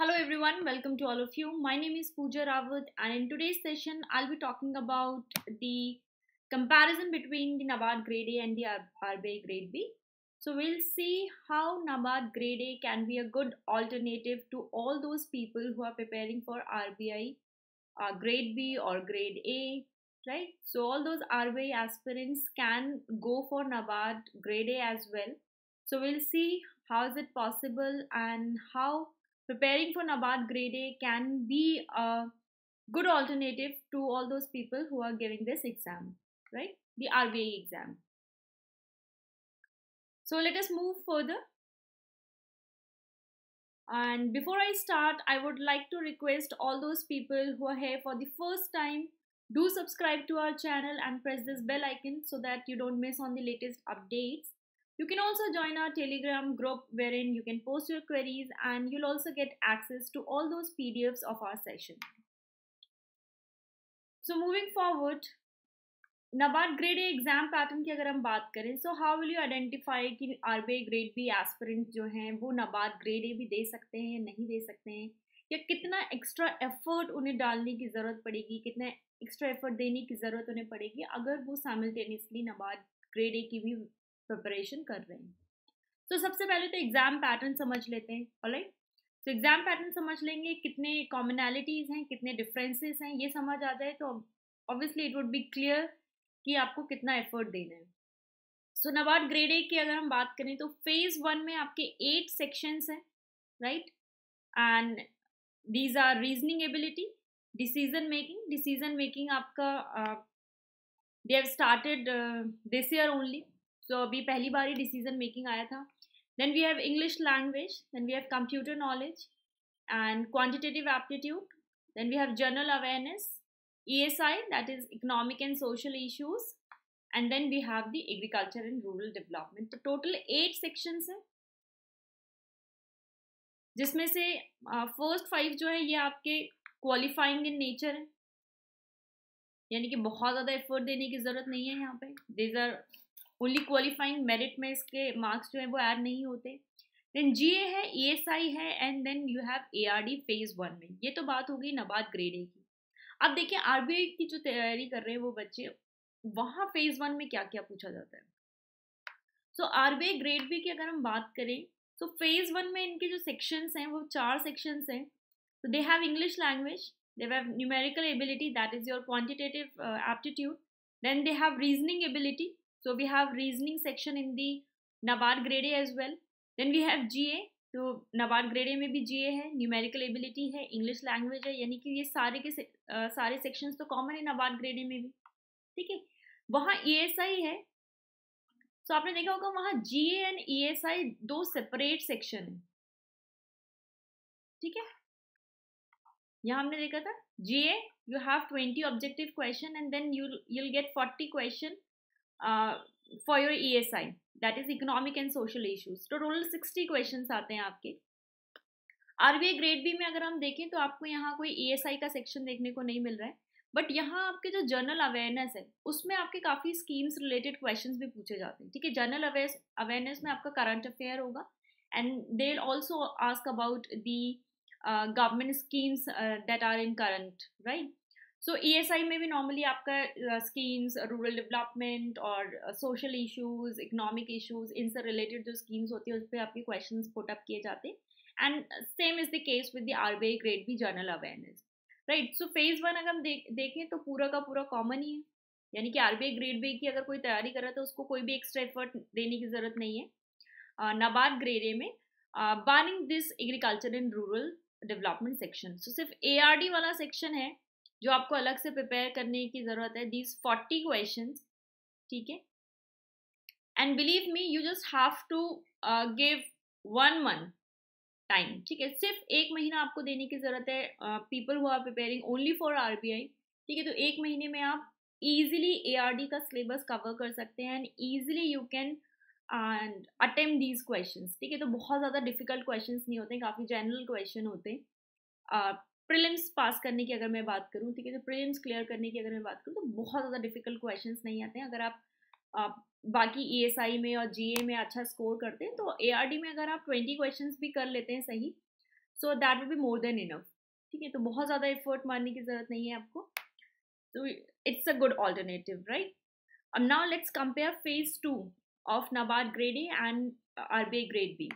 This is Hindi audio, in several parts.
Hello everyone, welcome to all of you. My name is Pooja Rawat and in today's session I'll be talking about the comparison between the NABARD grade A and the RBI grade B. So we'll see how NABARD grade A can be a good alternative to all those people who are preparing for RBI uh, grade B or grade A, right? So all those RBI aspirants can go for NABARD grade A as well. So we'll see how is it possible and how preparing for NABARD grade A can be a good alternative to all those people who are giving this exam, right? The RBI exam. So let us move further. And before I start, I would like to request all those people who are here for the first time, do subscribe to our channel and press this bell icon so that you don't miss on the latest updates. You can also join our Telegram group wherein you can post your queries and you'll also get access to all those PDFs of our session. So moving forward, NABARD grade A exam pattern की अगर हम बात करें so how will you identify कि R B grade B aspirant जो हैं वो नबार्ड ग्रेड ए भी दे सकते हैं या नहीं दे सकते हैं? या कितना एक्स्ट्रा एफर्ट उन्हें डालने की ज़रूरत पड़ेगी? कितना एक्स्ट्रा एफर्ट देने की ज़रूरत उन्हें पड़ेगी? अगर वो साइमल्टेनियसली नबार्ड ग्रेड ए की भी प्रिपरेशन कर रहे हैं। तो सबसे पहले तो एग्ज़ाम पैटर्न समझ लेते हैं ऑलराइट तो एग्ज़ाम पैटर्न समझ लेंगे कितने कॉमनैलिटीज़ हैं कितने डिफरेंसेस हैं ये समझ आ जाए तो obviously it would be clear कि आपको कितना एफर्ट देना है। सो so, ग्रेड ए की अगर हम बात करें तो फ़ेज़ वन में आपके एट सेक्शंस हैं right and these are reasoning ability decision making decision making आपका they have started this year only so so, अभी पहली बार ही डिसीज़न मेकिंग आया था। Then we have English language then we have computer knowledge and quantitative aptitude then we have general awareness ESI that is economic and social issues. And then we have the agriculture and rural development. तो total eight sections है। जिसमें से फ़र्स्ट uh, फाइव जो है ये आपके क्वालिफाइंग इन नेचर है। यानी कि बहुत ज़्यादा एफर्ट देने की ज़रूरत नहीं है यहाँ पे। These are only qualifying merit में इसके मार्क्स जो है वो ऐड नहीं होते। देन जी ए है ई एस आई है and then you have A R D phase one में। ये तो बात हो गई नबाद ग्रेड ए की। अब देखिए आर बी आई की जो तैयारी कर रहे हैं वो बच्चे, वहाँ फ़ेज़ वन में क्या क्या पूछा जाता है? So R B I grade B की अगर हम बात करें तो फ़ेज़ वन में इनके जो सेक्शंस हैं, वो चार सेक्शंस हैं। तो they have English language they have numerical ability that is your quantitative aptitude then they have reasoning ability So we have reasoning section in the NABARD grade A as well. Then we have GA. तो नबार्ड ग्रेड में भी जीए है न्यूमेरिकल एबिलिटी है इंग्लिश लैंग्वेज है यानी कि ये सारे के से, आ, सारे सेक्शंस तो कॉमन है नबार्ड ग्रेड में भी। ठीक है? वहाँ ई एस आई है। तो आपने देखा होगा वहाँ जीए एंड ई एस आई दो सेपरेट सेक्शन है। ठीक है? यहाँ हमने देखा था GA you have twenty objective question and then you you'll get forty question your E S I that is economic and social issues तो टोटल सिक्सटी क्वेश्चन आते हैं आपके। R B I grade B में अगर हम देखें तो आपको यहाँ कोई ई एस आई का सेक्शन देखने को नहीं मिल रहा है। बट यहाँ आपके जो जनरल अवेयरनेस है, उसमें आपके काफ़ी स्कीम्स रिलेटेड क्वेश्चंस भी पूछे जाते हैं। ठीक है जनरल अवेयरनेस में आपका करंट अफेयर होगा। And they also ask about the government schemes that are in current right so E S I में भी नॉर्मली आपका स्कीम्स रूरल डेवलपमेंट और सोशल इशूज़ इकोनॉमिक इशूज़ इनसे रिलेटेड जो स्कीम्स होती है, उस पर आपके क्वेश्चन पुट अप किए जाते हैं। And same is the case with the R B I grade भी general awareness right so phase one अगर हम देख तो पूरा का पूरा कॉमन ही है। यानी कि R B I grade B की अगर कोई तैयारी कर रहा तो उसको कोई भी एक्स्ट्रा एफर्ट देने की ज़रूरत नहीं है। नबार्ड ग्रेड ए में banning this agriculture in rural development section so सिर्फ़ ए आर डी वाला सेक्शन है जो आपको अलग से प्रिपेयर करने की ज़रूरत है दीज फोर्टी क्वेश्चन ठीक है? And believe me you just have to give one month time ठीक है? सिर्फ़ एक महीना आपको देने की ज़रूरत है people who are preparing only for R B I ठीक है? तो एक महीने में आप ईजिली ए आर डी का सिलेबस कवर कर सकते हैं and easily you can attempt these question ठीक है? तो बहुत ज़्यादा डिफ़िकल्ट क्वेश्चन नहीं होते, काफ़ी जनरल क्वेश्चन होते हैं प्रिलिम्स पास करने की अगर मैं बात करूँ ठीक है तो प्रिलिम्स क्लियर करने की अगर मैं बात करूँ तो बहुत ज़्यादा डिफ़िकल्ट क्वेश्चन नहीं आते हैं। अगर आप, आप बाकी ई एस आई में और जी ए में अच्छा स्कोर करते हैं तो ए आर डी में अगर आप ट्वेंटी क्वेश्चन भी कर लेते हैं सही so that will be more than enough ठीक है? तो बहुत ज़्यादा एफर्ट मारने की ज़रूरत नहीं है आपको। तो it's a good alternative right अब now let's compare phase two of NABARD grade A and R B grade B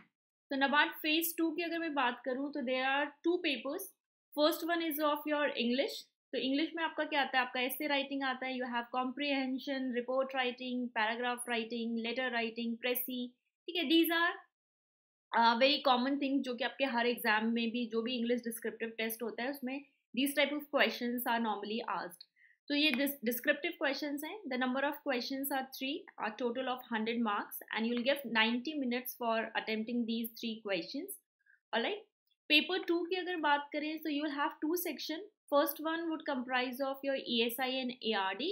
तो नबार्ड फ़ेज़ टू की अगर मैं बात करूँ तो there are two papers first one is of your English तो इंग्लिश में आपका क्या आता है? आपका ऐसे राइटिंग आता है। You have comprehension report writing paragraph writing letter writing precis ठीक है? These are very common thing जो कि आपके हर एग्ज़ाम में भी, जो भी इंग्लिश डिस्क्रिप्टिव टेस्ट होता है, उसमें these type of question are normally asked तो ये डिस्क्रिप्टिव क्वेश्चन हैं। The number of question are three are total of hundred marks and you'll get ninety minutes for attempting these three question और लाइक पेपर टू की अगर बात करें तो you have two section first one would comprise of your E S I and A R D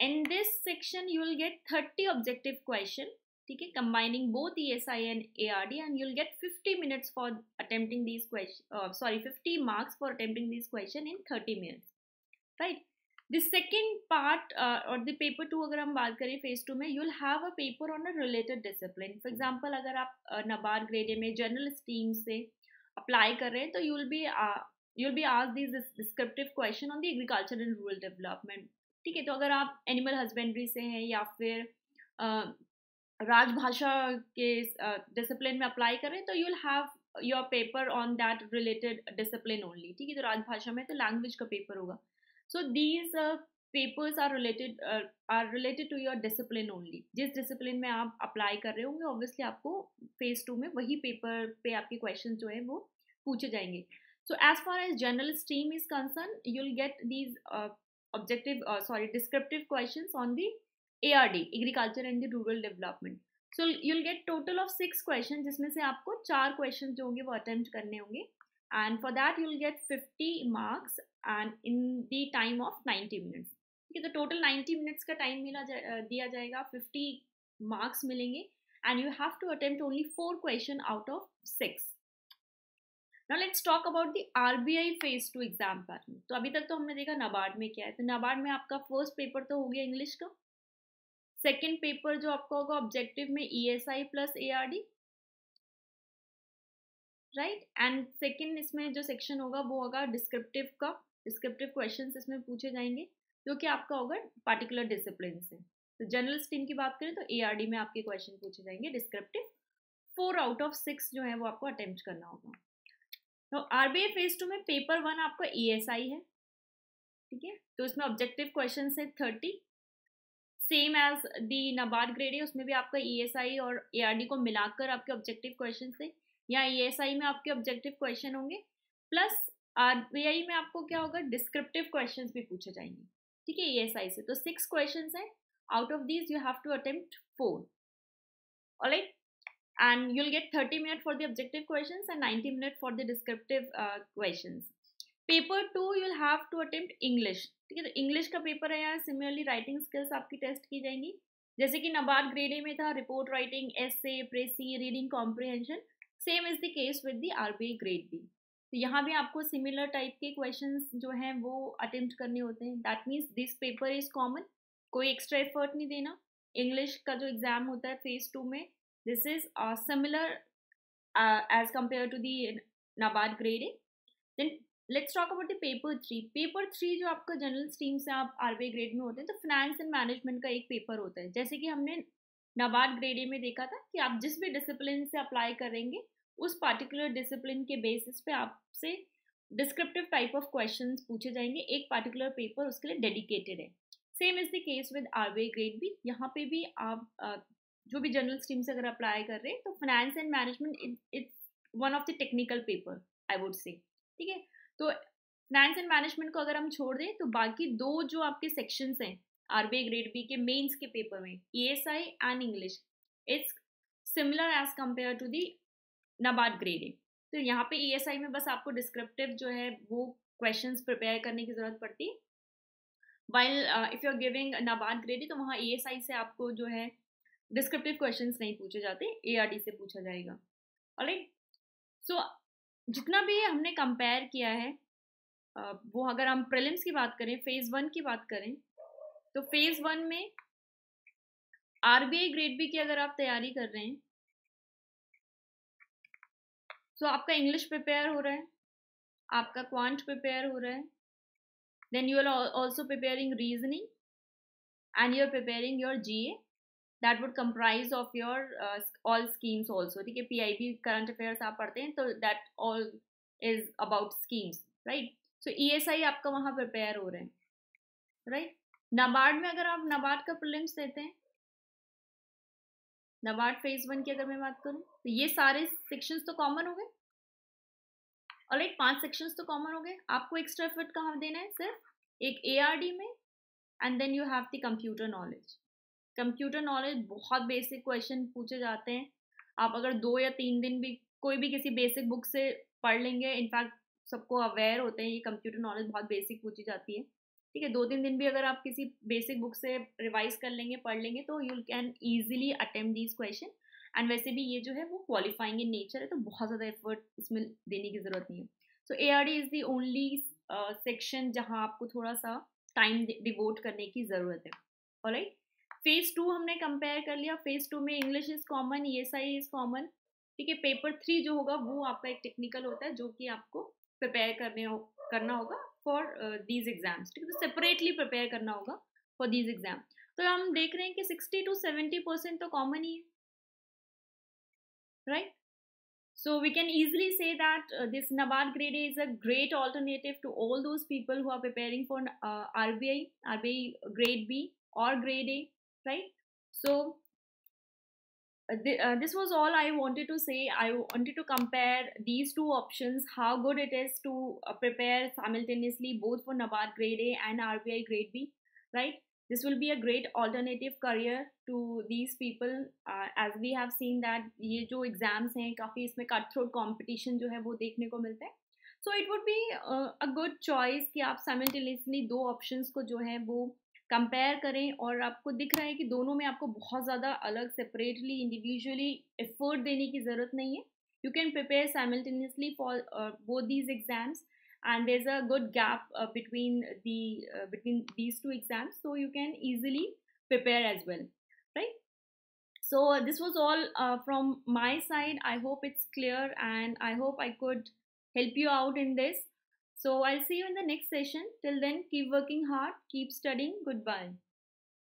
in this section you will get thirty objective question ठीक है? Combining both E S I and A R D and you'll get fifty minutes for attempting this question sorry fifty marks for attempting this question in thirty minutes right the second part और द पेपर टू अगर हम बात करें फेस टू में you will have a paper on a related discipline for example अगर आप नबार ग्रेडे में जर्नल स्टीम से अप्लाई कर रहे हैं तो you will be uh, you'll be asked these descriptive question on the agriculture and rural development. ठीक है तो अगर आप एनिमल हस्बेंड्री से हैं या फिर uh, राजभाषा के डिसिप्लिन में अप्लाई करें तो you will have your paper on that related discipline only ठीक है तो राजभाषा में तो लैंग्वेज का पेपर होगा। So these papers are related are related to your discipline only जिस डिसिप्लिन में आप अप्लाई कर रहे होंगे ऑब्वियसली आपको फ़ेज़ टू में वही पेपर पे आपके क्वेश्चन जो है वो पूछे जाएँगे. So as far as general stream is concern you'll get these objective sorry descriptive question on the A R D agriculture and the rural development so you'll get total of six question जिसमें से आपको चार क्वेश्चन जो होंगे वो अटेम्प्ट करने होंगे. And for that you'll get fifty marks and in the time of ninety minutes ठीक है तो टोटल नाइन्टी मिनट्स का टाइम मिला जा, दिया जाएगा फिफ्टी मार्क्स मिलेंगे and you have to attempt only four question out of six now let's talk about the RBI phase two exam pattern तो अभी तक तो हमने देखा नाबार्ड में क्या है। तो नाबार्ड में आपका फ़र्स्ट पेपर तो हो गया इंग्लिश का। सेकेंड पेपर जो आपका होगा ऑब्जेक्टिव में E S I plus A R D right and second इसमें जो सेक्शन होगा वो होगा डिस्क्रिप्टिव का। डिस्क्रिप्टिव क्वेश्चन इसमें पूछे जाएँगे। जो कि आपका होगा पार्टिकुलर डिसिप्लिन से तो जनरल स्ट्रीम की बात करें तो ए आर डी में आपके क्वेश्चन पूछे जाएँगे descriptive four out of six जो है वो आपको अटेम्प्ट करना होगा। तो आर बी फ़ेज़ टू में पेपर वन आपका ई एस आई है। ठीक है? तो इसमें ऑब्जेक्टिव क्वेश्चन है thirty same as the NABARD grade है, उसमें भी आपका ई एस आई और ए आर डी को मिलाकर आपके objective question E S I में आपके ऑब्जेक्टिव क्वेश्चन होंगे। प्लस आर बी आई में आपको क्या होगा डिस्क्रिप्टिव क्वेश्चन भी पूछे जाएँगे। ठीक है ई एस आई से तो सिक्स क्वेश्चन है। Out of these you have to attempt four alright and you'll get 30 minutes for the objective questions and 90 minutes for the descriptive uh, questions. Paper two you'll have to attempt English ठीक है तो इंग्लिश का पेपर है यहाँ सिमिलरली राइटिंग स्किल्स आपकी टेस्ट की जाएँगी। जैसे कि नबार्ड ग्रेड ए में था report writing essay precis reading comprehension same is the case with the R B grade B तो यहाँ भी आपको सिमिलर टाइप के क्वेश्चन जो हैं वो अटेम्प्ट करने होते हैं। That means this paper is common कोई एक्स्ट्रा एफर्ट नहीं देना। इंग्लिश का जो एग्ज़ाम होता है फ़ेज़ टू में this is similar as compare to the NABARD grade A then let's talk about the paper three paper three जो आपका जनरल स्ट्रीम से आप आर ग्रेड में होते हैं तो फाइनेंस एंड मैनेजमेंट का एक पेपर होता है। जैसे कि हमने नबार्ड ग्रेड ए में देखा था कि आप जिस भी डिसिप्लिन से अप्लाई करेंगे उस पर्टिकुलर डिसिप्लिन के बेसिस पे आपसे डिस्क्रिप्टिव टाइप ऑफ़ क्वेश्चन पूछे जाएँगे। एक पर्टिकुलर पेपर उसके लिए डेडिकेटेड है। Same is the case with R grade भी यहाँ पे भी आप जो भी जनरल स्ट्रीम से अगर अप्लाई कर रहे हैं तो finance and management it's one of the technical paper I would say ठीक है? तो फाइनेंस एंड मैनेजमेंट को अगर हम छोड़ दें तो बाकी दो जो आपके सेक्शंस हैं आर बी ग्रेड बी के मेंस के पेपर में E S I and English it's similar as compare to the NABARD grade तो यहाँ पे ई आई में बस आपको डिस्क्रिप्टिव जो है वो क्वेश्चंस प्रिपेयर करने की ज़रूरत पड़ती। है while if you are giving NABARD grade तो वहाँ ई आई से आपको जो है डिस्क्रिप्टिव क्वेश्चंस नहीं पूछे जाते ए आर डी से पूछा जाएगा। राइट सो so, जितना भी हमने कंपेयर किया है वो अगर हम प्रिलिम्स की बात करें फ़ेज़ वन की बात करें तो फ़ेज़ वन में R B I grade B की अगर आप तैयारी कर रहे हैं सो so, आपका इंग्लिश प्रिपेयर हो रहा है आपका क्वांट प्रिपेयर हो रहा है then you are also preparing reasoning and you are preparing your G A that would comprise of your all schemes also ठीक है P I B current affairs आप पढ़ते हैं तो that all is about schemes right so E S I आपका वहाँ प्रिपेयर हो रहे हैं राइट right? नाबार्ड में अगर आप नाबार्ड का प्रिलिम्स देते हैं नबार्ड फ़ेज़ वन की अगर मैं बात करूँ तो ये सारे सेक्शंस तो कॉमन हो गए? और एक पाँच सेक्शंस तो कॉमन हो गए? आपको एक्स्ट्रा एफर्ट कहाँ देना है? सिर्फ़ एक एआरडी में and then you have the computer knowledge computer knowledge बहुत बेसिक क्वेश्चन पूछे जाते हैं। आप अगर दो या तीन दिन भी कोई भी किसी बेसिक बुक से पढ़ लेंगे इनफैक्ट सबको अवेयर होते हैं, ये कंप्यूटर नॉलेज बहुत बेसिक पूछी जाती है। ठीक है दो तीन दिन भी अगर आप किसी बेसिक बुक से रिवाइज कर लेंगे, पढ़ लेंगे तो you can easily attempt these questions and वैसे भी ये जो है, वो क्वालिफाइंग इन नेचर है तो बहुत ज़्यादा एफर्ट इसमें देने की ज़रूरत नहीं है। So A R D is the only section जहाँ आपको थोड़ा सा टाइम डिवोट करने की ज़रूरत है। राइट फ़ेज़ टू हमने कंपेयर कर लिया। फ़ेज़ टू में English is common E S I is common ठीक है पेपर थ्री जो होगा, वो आपका एक टेक्निकल होता है, जो कि आपको प्रिपेयर करने हो, करना होगा। फॉर दीज एग्ज़ाम्स ठीक है? सेपरेटली प्रिपेयर करना होगा फॉर दीज एग्ज़ाम तो हम देख रहे हैं कि सिक्सटी टू सेवेंटी परसेंट तो कॉमन ही है right so we can easily say that this NABARD grade is a great alternative to all those people who are preparing for R B I R B I grade B और grade A right so th uh, this was all I wanted to say. I wanted to compare these two options, how good it is to uh, prepare simultaneously both for NABARD grade A and RBI grade B, right? This will be a great alternative career to these people uh, as we have seen that ये जो exams हैं काफ़ी इसमें cut throat competition जो है वो देखने को मिलता है it would be uh, a good choice कि आप simultaneously दो options को जो है वो कंपेयर करें और आपको दिख रहा है कि दोनों में आपको बहुत ज़्यादा अलग सेपरेटली इंडिविजुअली एफर्ट देने की ज़रूरत नहीं है। You can prepare simultaneously for वो these exams and there is a good gap between the between these two exams so you can easily prepare as well right so this was all from my side I hope it's clear and I hope I could help you out in this So I'll see you in the next session. Till then, keep working hard, keep studying. Goodbye.